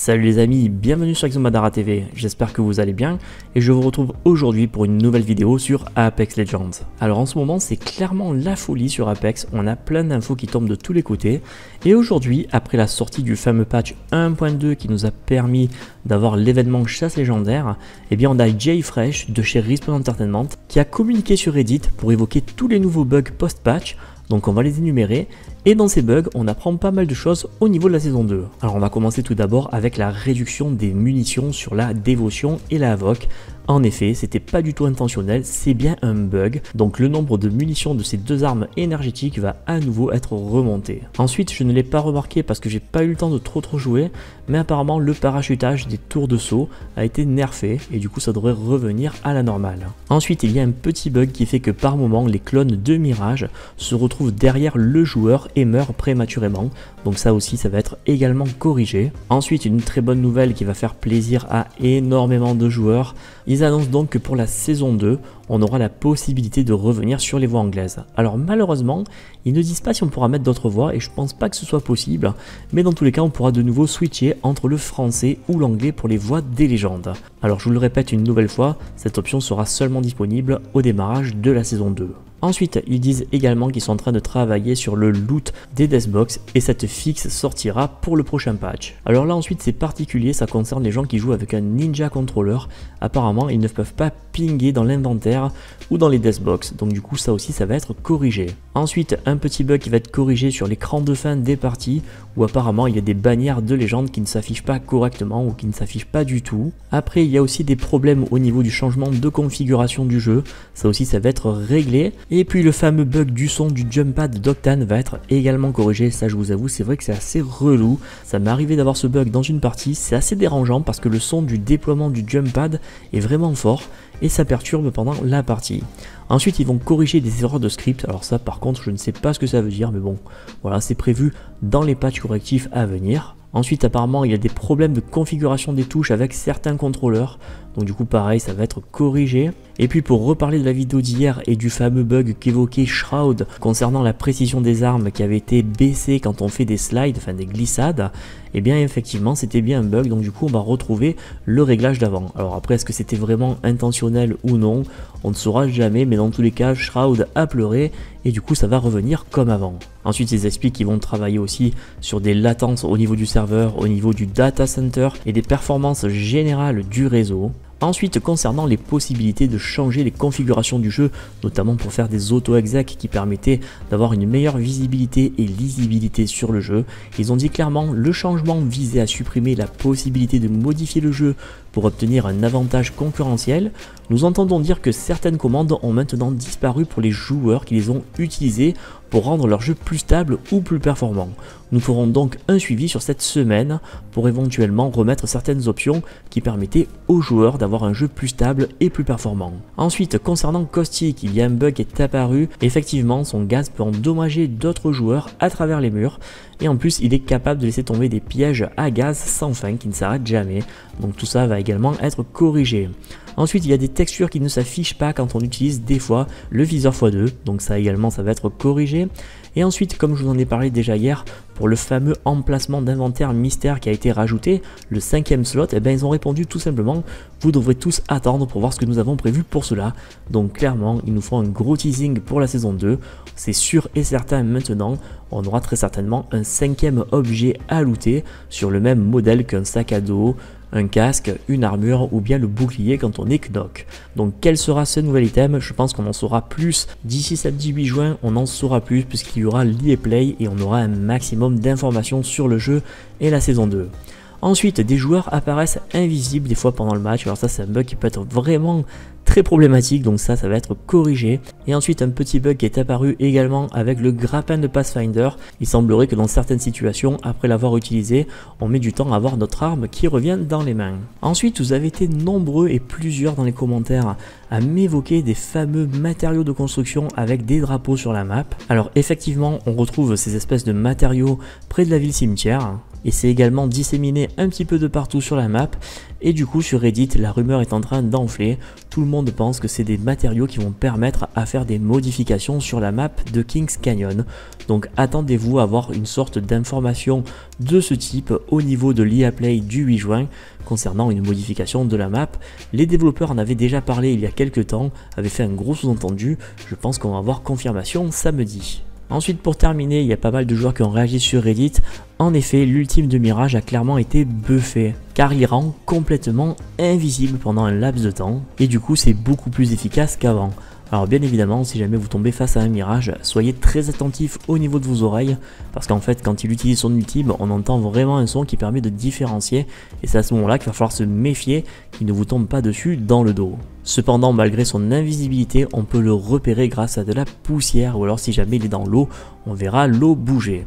Salut les amis, bienvenue sur Exomadara TV, j'espère que vous allez bien et je vous retrouve aujourd'hui pour une nouvelle vidéo sur Apex Legends. Alors en ce moment c'est clairement la folie sur Apex, on a plein d'infos qui tombent de tous les côtés et aujourd'hui après la sortie du fameux patch 1.2 qui nous a permis d'avoir l'événement chasse légendaire, eh bien on a Jay Fresh de chez Respawn Entertainment qui a communiqué sur Reddit pour évoquer tous les nouveaux bugs post-patch donc on va les énumérer et dans ces bugs, on apprend pas mal de choses au niveau de la saison 2. Alors on va commencer tout d'abord avec la réduction des munitions sur la dévotion et la Avoc. En effet, c'était pas du tout intentionnel, c'est bien un bug, donc le nombre de munitions de ces deux armes énergétiques va à nouveau être remonté. Ensuite, je ne l'ai pas remarqué parce que j'ai pas eu le temps de trop trop jouer, mais apparemment le parachutage des tours de saut a été nerfé et du coup ça devrait revenir à la normale. Ensuite, il y a un petit bug qui fait que par moment les clones de Mirage se retrouvent derrière le joueur et meurent prématurément, donc ça aussi ça va être également corrigé. Ensuite, une très bonne nouvelle qui va faire plaisir à énormément de joueurs, annoncent donc que pour la saison 2, on aura la possibilité de revenir sur les voix anglaises. Alors malheureusement, ils ne disent pas si on pourra mettre d'autres voix et je pense pas que ce soit possible, mais dans tous les cas, on pourra de nouveau switcher entre le français ou l'anglais pour les voix des légendes. Alors je vous le répète une nouvelle fois, cette option sera seulement disponible au démarrage de la saison 2. Ensuite, ils disent également qu'ils sont en train de travailler sur le loot des Deathbox et cette fixe sortira pour le prochain patch. Alors là ensuite c'est particulier, ça concerne les gens qui jouent avec un Ninja Controller. Apparemment ils ne peuvent pas pinguer dans l'inventaire ou dans les Deathbox, donc du coup ça aussi ça va être corrigé. Ensuite un petit bug qui va être corrigé sur l'écran de fin des parties où apparemment il y a des bannières de légende qui ne s'affichent pas correctement ou qui ne s'affichent pas du tout. Après il y a aussi des problèmes au niveau du changement de configuration du jeu, ça aussi ça va être réglé. Et puis le fameux bug du son du jump pad d'Octane va être également corrigé, ça je vous avoue c'est vrai que c'est assez relou, ça m'est arrivé d'avoir ce bug dans une partie, c'est assez dérangeant parce que le son du déploiement du jump pad est vraiment fort et ça perturbe pendant la partie. Ensuite ils vont corriger des erreurs de script, alors ça par contre je ne sais pas ce que ça veut dire mais bon voilà c'est prévu dans les patchs correctifs à venir. Ensuite apparemment il y a des problèmes de configuration des touches avec certains contrôleurs, donc du coup pareil ça va être corrigé. Et puis pour reparler de la vidéo d'hier et du fameux bug qu'évoquait Shroud concernant la précision des armes qui avait été baissée quand on fait des slides, enfin des glissades, et eh bien effectivement c'était bien un bug donc du coup on va retrouver le réglage d'avant. Alors après est-ce que c'était vraiment intentionnel ou non, on ne saura jamais mais dans tous les cas Shroud a pleuré et du coup ça va revenir comme avant. Ensuite ils expliquent qu'ils vont travailler aussi sur des latences au niveau du serveur, au niveau du data center et des performances générales du réseau. Ensuite, concernant les possibilités de changer les configurations du jeu, notamment pour faire des auto-exec qui permettaient d'avoir une meilleure visibilité et lisibilité sur le jeu, ils ont dit clairement le changement visait à supprimer la possibilité de modifier le jeu pour obtenir un avantage concurrentiel, nous entendons dire que certaines commandes ont maintenant disparu pour les joueurs qui les ont utilisées pour rendre leur jeu plus stable ou plus performant. Nous ferons donc un suivi sur cette semaine pour éventuellement remettre certaines options qui permettaient aux joueurs d'avoir un jeu plus stable et plus performant. Ensuite, concernant Caustic, il y a un bug qui est apparu, effectivement son gaz peut endommager d'autres joueurs à travers les murs, et en plus il est capable de laisser tomber des pièges à gaz sans fin qui ne s'arrêtent jamais, donc tout ça va également être corrigé. Ensuite, il y a des textures qui ne s'affichent pas quand on utilise des fois le viseur x2, donc ça également ça va être corrigé. Et ensuite, comme je vous en ai parlé déjà hier, pour le fameux emplacement d'inventaire mystère qui a été rajouté, le cinquième slot, eh bien ils ont répondu tout simplement, vous devrez tous attendre pour voir ce que nous avons prévu pour cela. Donc clairement, ils nous font un gros teasing pour la saison 2, c'est sûr et certain maintenant, on aura très certainement un cinquième objet à looter sur le même modèle qu'un sac à dos, un casque, une armure ou bien le bouclier quand on est Knock. Donc quel sera ce nouvel item? Je pense qu'on en saura plus d'ici samedi 8 juin, on en saura plus puisqu'il y aura l'e play et on aura un maximum d'informations sur le jeu et la saison 2. Ensuite, des joueurs apparaissent invisibles des fois pendant le match. Alors ça, c'est un bug qui peut être vraiment très problématique, donc ça, ça va être corrigé. Et ensuite, un petit bug qui est apparu également avec le grappin de Pathfinder. Il semblerait que dans certaines situations, après l'avoir utilisé, on met du temps à avoir notre arme qui revient dans les mains. Ensuite, vous avez été nombreux et plusieurs dans les commentaires à m'évoquer des fameux matériaux de construction avec des drapeaux sur la map. Alors effectivement, on retrouve ces espèces de matériaux près de la ville cimetière et c'est également disséminé un petit peu de partout sur la map et du coup sur Reddit la rumeur est en train d'enfler, tout le monde pense que c'est des matériaux qui vont permettre à faire des modifications sur la map de Kings Canyon. Donc attendez-vous à avoir une sorte d'information de ce type au niveau de l'IA Play du 8 juin concernant une modification de la map. Les développeurs en avaient déjà parlé il y a quelques temps, avaient fait un gros sous-entendu, je pense qu'on va avoir confirmation samedi. Ensuite pour terminer, il y a pas mal de joueurs qui ont réagi sur Reddit. En effet, l'ultime de Mirage a clairement été buffé, car il rend complètement invisible pendant un laps de temps, et du coup c'est beaucoup plus efficace qu'avant. Alors bien évidemment, si jamais vous tombez face à un mirage, soyez très attentif au niveau de vos oreilles, parce qu'en fait quand il utilise son ultime, on entend vraiment un son qui permet de différencier, et c'est à ce moment-là qu'il va falloir se méfier qu'il ne vous tombe pas dessus dans le dos. Cependant, malgré son invisibilité, on peut le repérer grâce à de la poussière, ou alors si jamais il est dans l'eau, on verra l'eau bouger.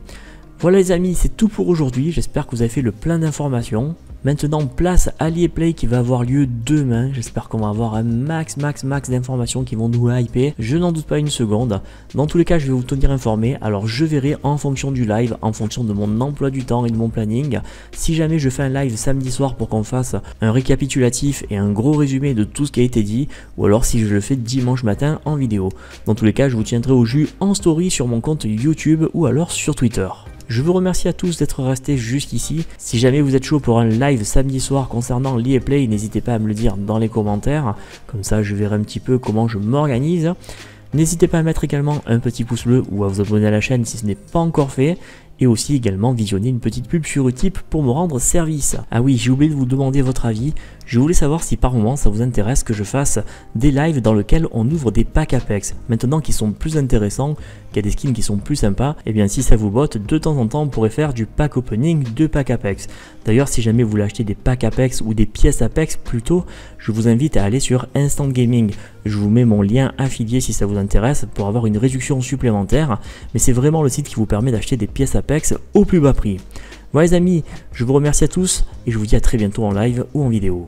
Voilà les amis, c'est tout pour aujourd'hui, j'espère que vous avez fait le plein d'informations. Maintenant, place à l'e-play qui va avoir lieu demain. J'espère qu'on va avoir un max, max, max d'informations qui vont nous hyper. Je n'en doute pas une seconde. Dans tous les cas, je vais vous tenir informé. Alors, je verrai en fonction du live, en fonction de mon emploi du temps et de mon planning. Si jamais je fais un live samedi soir pour qu'on fasse un récapitulatif et un gros résumé de tout ce qui a été dit, ou alors si je le fais dimanche matin en vidéo. Dans tous les cas, je vous tiendrai au jus en story sur mon compte YouTube ou alors sur Twitter. Je vous remercie à tous d'être restés jusqu'ici. Si jamais vous êtes chaud pour un live samedi soir concernant l'EA Play, n'hésitez pas à me le dire dans les commentaires. Comme ça, je verrai un petit peu comment je m'organise. N'hésitez pas à mettre également un petit pouce bleu ou à vous abonner à la chaîne si ce n'est pas encore fait et aussi également visionner une petite pub sur Utip pour me rendre service. Ah oui, j'ai oublié de vous demander votre avis. Je voulais savoir si par moment ça vous intéresse que je fasse des lives dans lesquels on ouvre des packs Apex. Maintenant qu'ils sont plus intéressants, qu'il y a des skins qui sont plus sympas, et eh bien si ça vous botte, de temps en temps on pourrait faire du pack opening de pack Apex. D'ailleurs si jamais vous voulez acheter des packs Apex ou des pièces Apex plutôt, je vous invite à aller sur Instant Gaming. Je vous mets mon lien affilié si ça vous intéresse pour avoir une réduction supplémentaire, mais c'est vraiment le site qui vous permet d'acheter des pièces Au plus bas prix. Voilà les amis, je vous remercie à tous et je vous dis à très bientôt en live ou en vidéo.